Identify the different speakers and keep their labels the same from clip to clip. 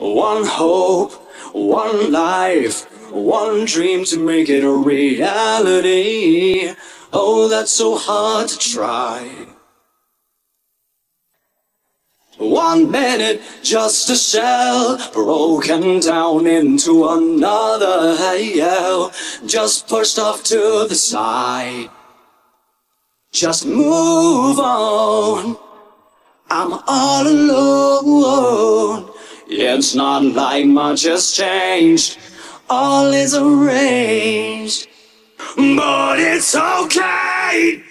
Speaker 1: One hope, one life, one dream to make it a reality. Oh, that's so hard to try. One minute, just a shell, broken down into another hell, just pushed off to the side. Just move on. I'm all alone. It's not like much has changed. All is arranged. But it's okay.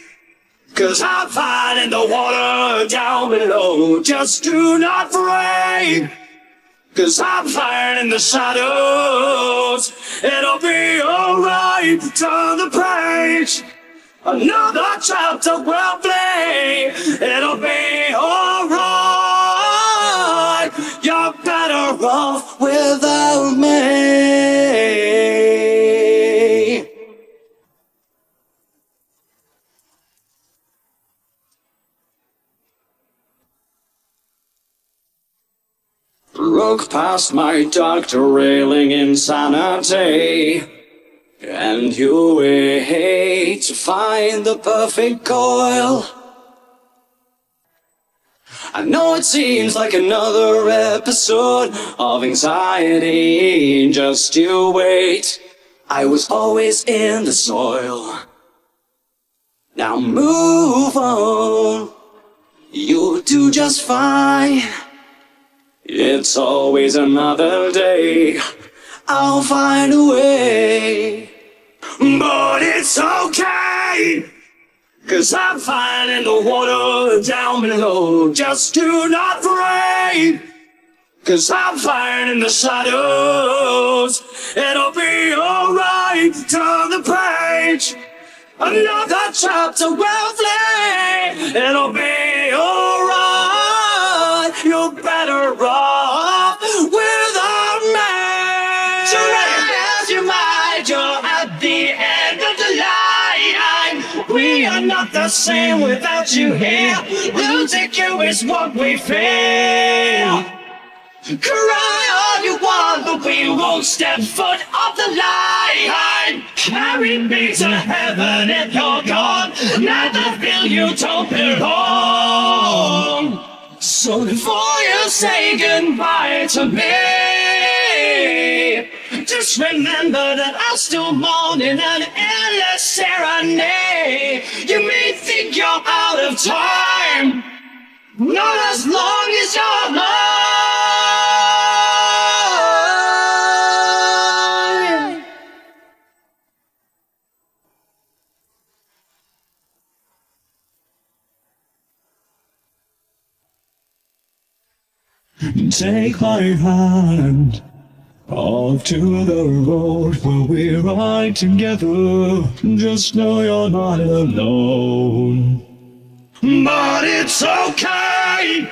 Speaker 1: Cause I'm fine in the water down below. Just do not fray. Cause I'm fine in the shadows. It'll be alright. Turn the page. Another chapter will play. It'll be alright. Better off without me. Look past my doctor railing insanity. And you wait to find the perfect coil. I know it seems like another episode of anxiety. Just you wait. I was always in the soil. Now move on. You'll do just fine. It's always another day. I'll find a way. But it's okay. Cause I'm fine in the water down below. Just do not fray. Cause I'm fine in the shadows. It'll be alright. Turn the page. Another chapter will play. It'll be alright. You're better off without me. The same without you here. Losing you is what we feel. Cry all you want, but we won't step foot off the line. Carry me to heaven if you're gone. Never feel you don't belong. So before you say goodbye to me, just remember that I'm still mourning an endless serenade. You may think you're out of time, not as long as you're alive. Take my hand off to the road where we ride together. Just know you're not alone. But it's okay.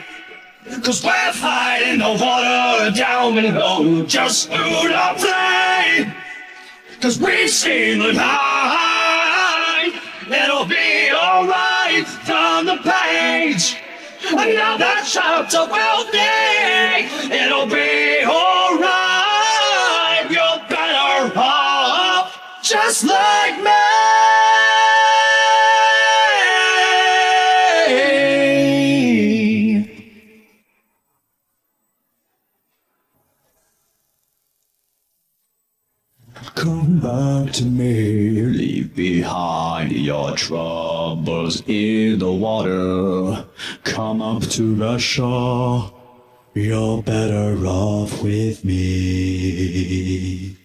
Speaker 1: Cause we're fighting the water down below. Just do not play. Cause we've seen the light. It'll be alright. Turn the page. Another chapter will be. It'll be alright. Just like me. Come back to me, leave behind your troubles in the water. Come up to the shore, you're better off with me.